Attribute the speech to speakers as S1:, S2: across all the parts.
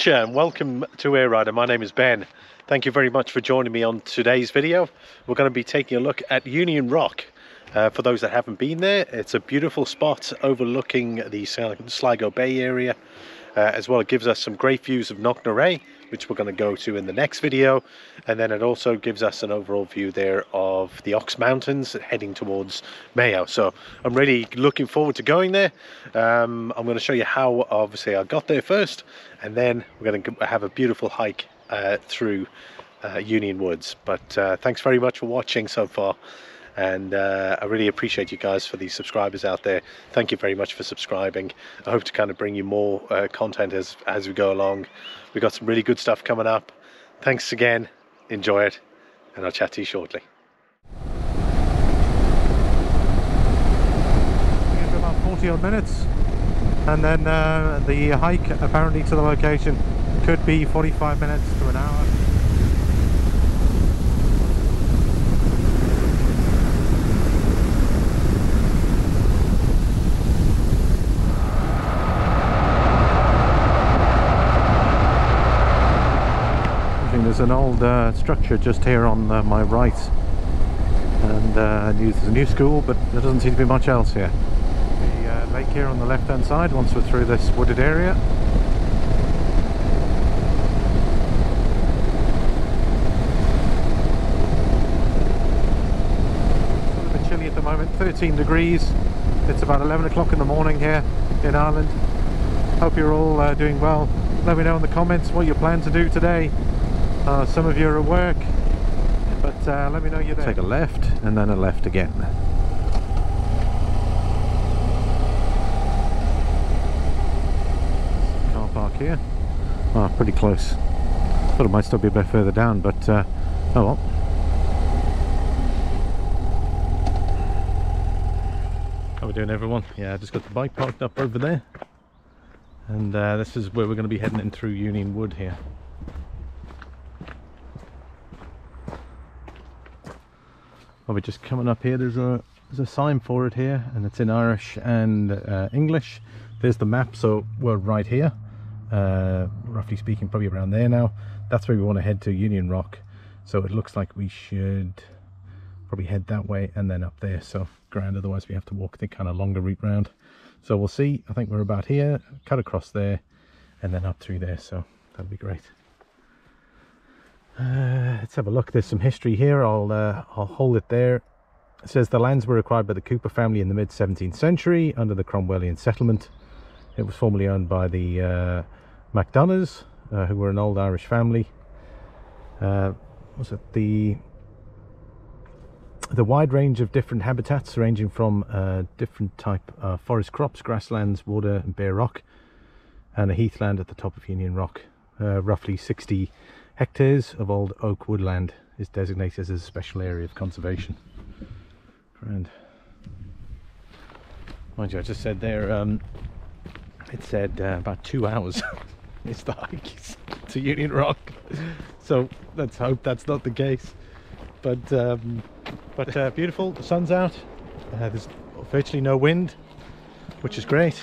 S1: Failte and welcome to EireRider. My name is Ben. Thank you very much for joining me on today's video. We're going to be taking a look at Union Rock. Uh, for those that haven't been there, it's a beautiful spot overlooking the Sligo Bay area. Uh, as well, it gives us some great views of Knocknarea, which we're going to go to in the next video. And then it also gives us an overall view there of the Ox Mountains heading towards Mayo. So I'm really looking forward to going there. Um, I'm going to show you how, obviously, I got there first. And then we're going to have a beautiful hike uh, through uh, Union Woods. But uh, thanks very much for watching so far and uh, I really appreciate you guys for the subscribers out there. Thank you very much for subscribing. I hope to kind of bring you more uh, content as, as we go along. We've got some really good stuff coming up. Thanks again. Enjoy it, and I'll chat to you shortly.
S2: About 40 odd minutes, and then uh, the hike apparently to the location could be 45 minutes to an hour. An old uh, structure just here on uh, my right and uh, there's a new school but there doesn't seem to be much else here. The uh, lake here on the left hand side once we're through this wooded area. It's a bit chilly at the moment, 13 degrees. It's about 11 o'clock in the morning here in Ireland. Hope you're all uh, doing well. Let me know in the comments what you plan to do today uh, some of you are at work, but uh, let me know you're there. Take a left and then a left again. Car park here. Oh, pretty close. Thought it might still be a bit further down, but uh, oh well. How are we doing everyone? Yeah, I just got the bike parked up over there. And uh, this is where we're going to be heading in through Union Wood here. Be just coming up here. There's a there's a sign for it here and it's in Irish and uh, English. There's the map so we're right here. Uh, roughly speaking probably around there now. That's where we want to head to Union Rock. So it looks like we should probably head that way and then up there. So grand otherwise we have to walk the kind of longer route round. So we'll see. I think we're about here cut across there and then up through there. So that'll be great uh, let's have a look. There's some history here. I'll uh, I'll hold it there. It says the lands were acquired by the Cooper family in the mid 17th century under the Cromwellian settlement. It was formerly owned by the uh, uh, who were an old Irish family. Uh, was it the the wide range of different habitats ranging from uh, different type forest crops, grasslands, water and bare rock and a heathland at the top of Union Rock. roughly 60 hectares of old oak woodland is designated as a special area of conservation. Grand. Mind you, I just said there, um, it said uh, about two hours is the hike to Union Rock. So let's hope that's not the case. But um, but uh, beautiful, the sun's out, uh, there's virtually no wind, which is great.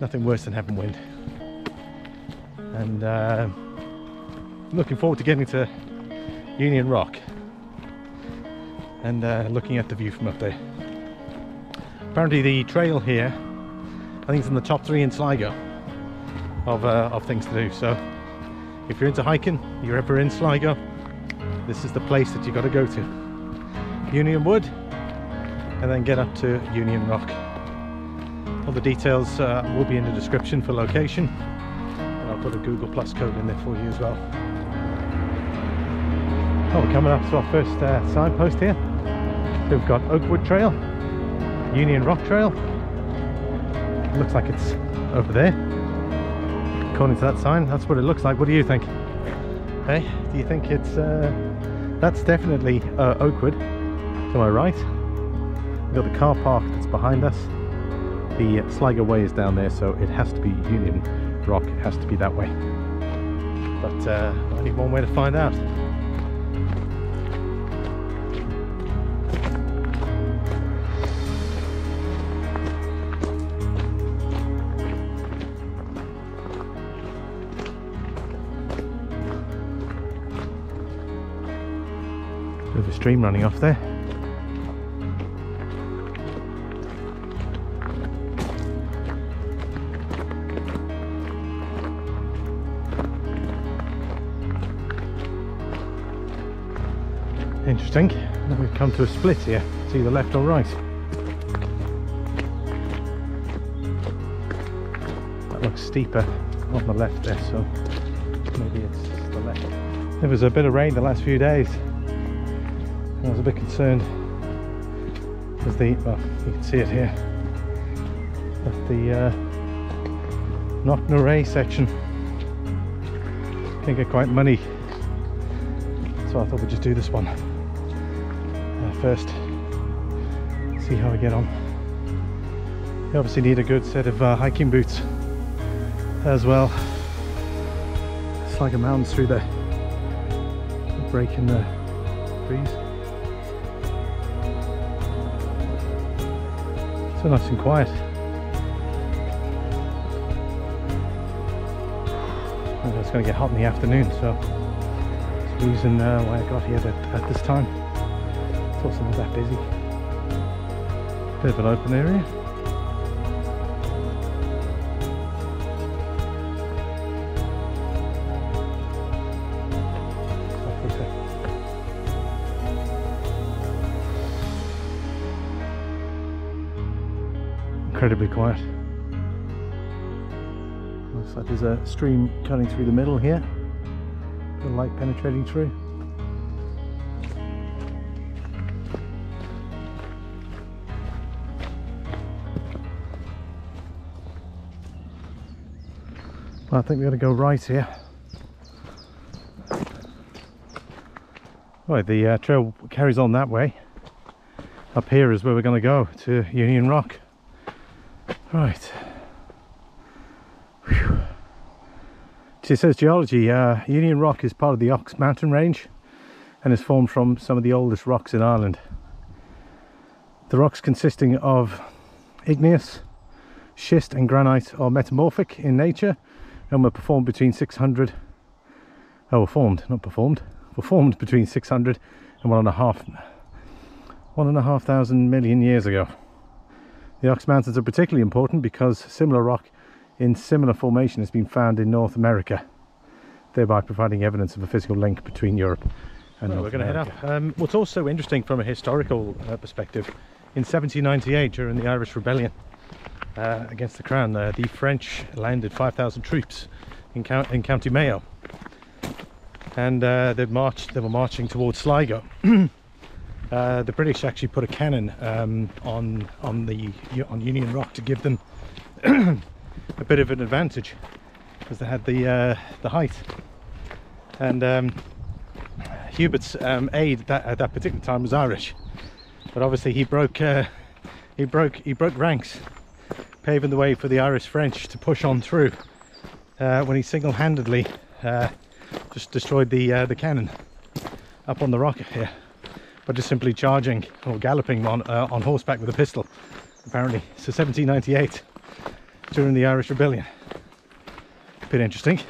S2: Nothing worse than having wind. And looking forward to getting to Union Rock and uh, looking at the view from up there. Apparently the trail here, I think it's in the top three in Sligo of, uh, of things to do. So if you're into hiking, you're ever in Sligo, this is the place that you've got to go to. Union Wood and then get up to Union Rock. All the details uh, will be in the description for location. Put a Google Plus code in there for you as well. Oh, we're coming up to our first uh, signpost here. So we've got Oakwood Trail, Union Rock Trail. Looks like it's over there. According to that sign, that's what it looks like. What do you think? Hey, do you think it's... Uh, that's definitely uh, Oakwood, to my right. We've got the car park that's behind us. The Sligo Way is down there, so it has to be Union rock, it has to be that way. But uh, only one way to find out. Bit of a stream running off there. We've come to a split here. It's either left or right. That looks steeper on the left there, so maybe it's the left. There was a bit of rain the last few days. I was a bit concerned because the, well, you can see it here, that the uh, Knocknarea section can get quite muddy. So I thought we'd just do this one first, see how I get on. You obviously need a good set of uh, hiking boots as well. It's like a mountain through there, breaking the trees. So nice and quiet. It's going to get hot in the afternoon, so it's the reason uh, why I got here at, at this time. It's not that busy. Bit of an open area. Incredibly quiet. Looks like there's a stream cutting through the middle here. The light penetrating through. I think we're going to go right here. Right, the uh, trail carries on that way. Up here is where we're going to go, to Union Rock. Right. Whew. It says geology. Uh, Union Rock is part of the Ox Mountain Range and is formed from some of the oldest rocks in Ireland. The rocks consisting of igneous, schist and granite are metamorphic in nature and were performed between 600 oh were formed not performed were formed between 600 and one and a half one and a half thousand million years ago the Ox Mountains are particularly important because similar rock in similar formation has been found in North America, thereby providing evidence of a physical link between Europe and
S1: Well,
S2: North
S1: we're going to head
S2: America.
S1: up. Um, what's also interesting from a historical uh, perspective, in 1798 during the Irish Rebellion uh, against the Crown, uh, the French landed 5,000 troops in, Count- in County Mayo, and uh, they marched. They were marching towards Sligo. Uh, the British actually put a cannon um, on on the on Union Rock to give them a bit of an advantage because they had the uh, the height and um, Humbert's um, aide that, at that particular time was Irish, but obviously he broke uh, he broke he broke ranks, paving the way for the Irish French to push on through uh, when he single-handedly uh, just destroyed the uh, the cannon up on the rock here, but just simply charging or galloping on uh, on horseback with a pistol, apparently. So 1798 during the Irish Rebellion. Bit interesting.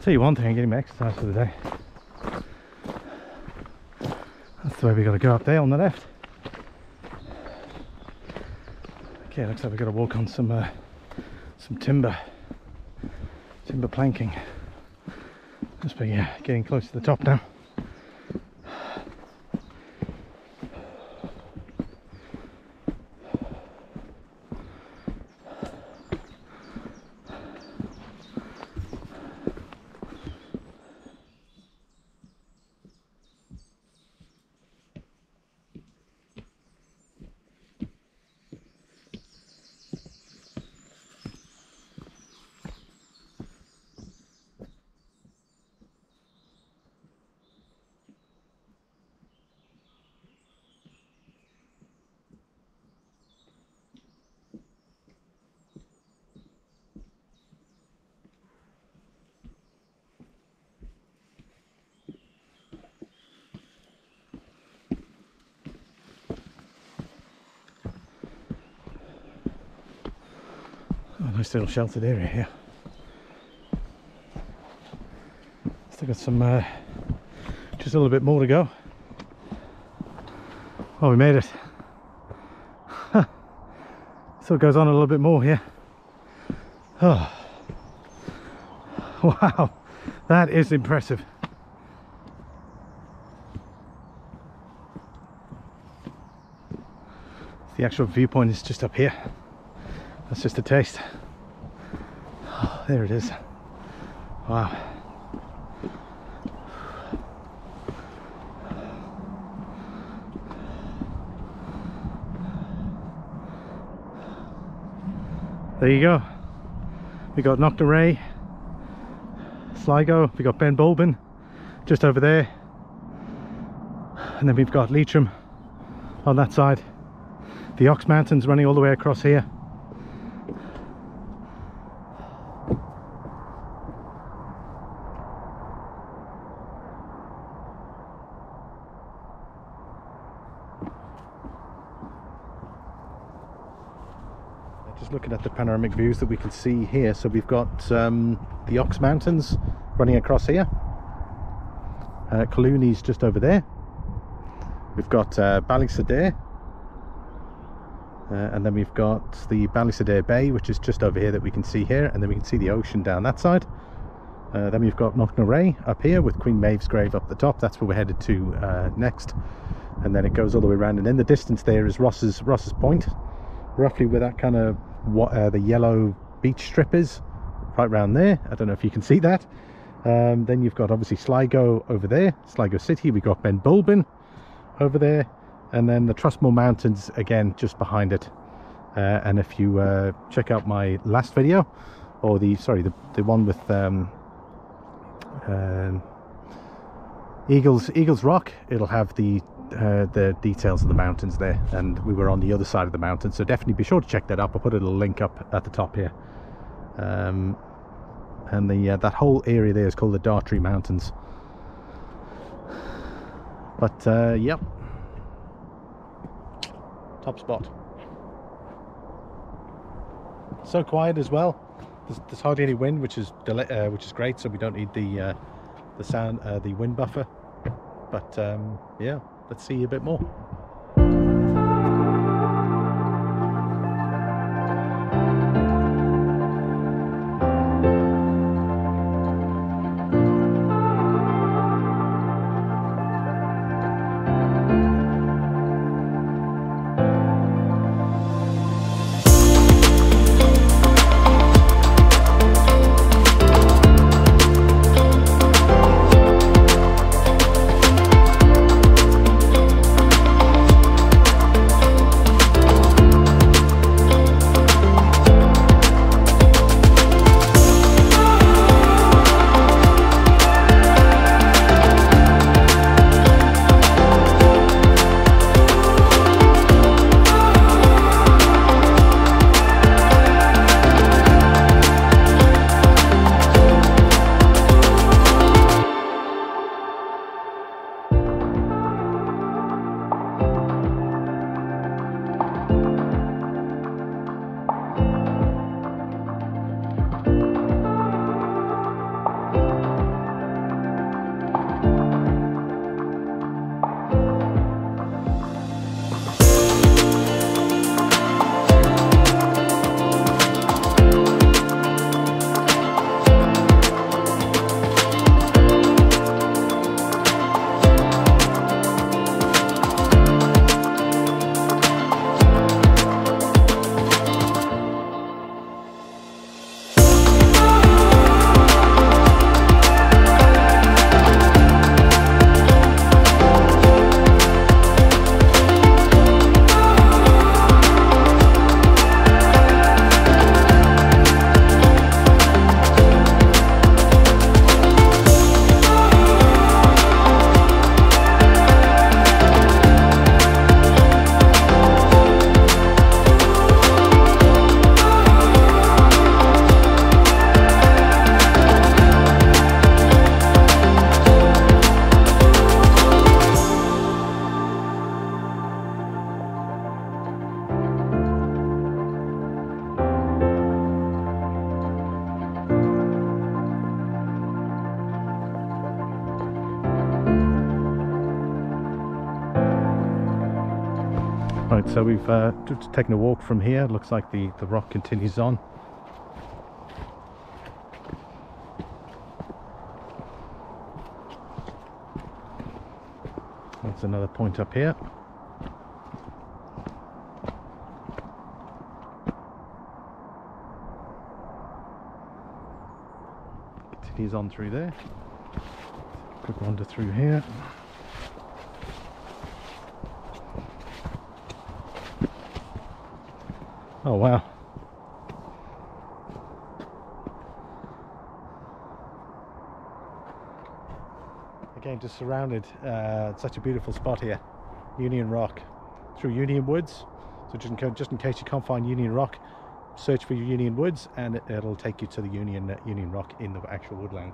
S1: Tell you one thing, I'm getting my exercise for the day. That's the way we got to go up there on the left. Okay, looks like we've got to walk on some uh, some timber, timber planking. Must be uh, getting close to the top now. Nice little sheltered area here. Still got some, uh, just a little bit more to go.
S2: Oh, we made it. Still goes on a little bit more here. Oh. Wow, that is impressive. The actual viewpoint is just up here. That's just a taste. There it is. Wow. There you go. We got Knocknarea, Sligo, we got Ben Bulben just over there. And then we've got Leitrim on that side. The Ox Mountains running all the way across here. Just looking at the panoramic views that we can see here. So we've got um, the Ox Mountains running across here. Uh, just over there. We've got uh, uh, and then we've got the Ballysadare Bay which is just over here that we can see here. And then we can see the ocean down that side. Uh, then we've got Knocknarea up here with Queen Maeve's grave up the top. That's where we're headed to uh, next. And then it goes all the way around. And in the distance there is Rosses Rosses Point roughly where that kind of what uh, the yellow beach strip is right around there. I don't know if you can see that. Um, then you've got obviously sligo over there sligo city. We've got ben bulben over there. And then the Truskmore mountains again just behind it. Uh, and if you uh, check out my last video or the sorry the, the one with um, um eagles eagles rock it'll have the uh, the details of the mountains there and we were on the other side of the mountain so definitely be sure to check that up I'll put a little link up at the top here. Um, and the uh, that whole area there is called the Dartry Mountains. But uh, yep. Top spot. So quiet as well. There's, there's hardly any wind which is uh, which is great so we don't need the uh, the sound uh, the wind buffer. But um, yeah let's see a bit more. Right, so we've uh, taken a walk from here. Looks like the, the rock continues on. That's another point up here. Continues on through there. Quick wander through here. Oh wow. Again, just surrounded, uh, such a beautiful spot here. Union Rock, through Union Woods. So just in, just in case you can't find Union Rock, search for Union Woods and it, it'll take you to the Union uh, Union Rock in the actual woodland.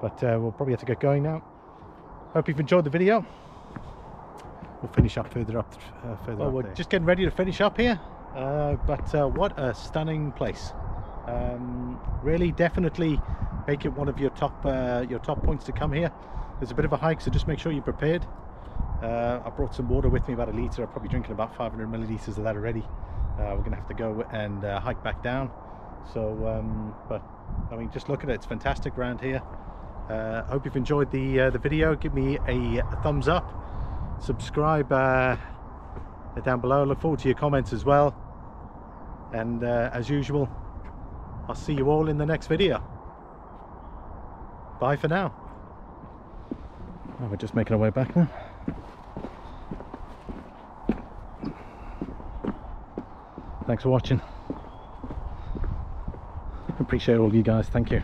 S2: But uh, we'll probably have to get going now. Hope you've enjoyed the video. We'll finish up further up, uh, further
S1: Well,
S2: up
S1: we're
S2: there.
S1: just getting ready to finish up here. Uh, but uh, what a stunning place. Um, really, definitely make it one of your top uh, your top points to come here. There's a bit of a hike, so just make sure you're prepared. Uh, I brought some water with me, about a litre. I'm probably drinking about 500 millilitres of that already. Uh, we're going to have to go and hike back down. So, um, but I mean, just look at it. It's fantastic around here. I hope you've enjoyed the the video. Give me a, a thumbs up. Subscribe down below. I Look forward to your comments as well. And uh, as usual, I'll see you all in the next video. Bye for now.
S2: Oh, we're just making our way back now. Thanks for watching. Appreciate all of you guys. Thank you.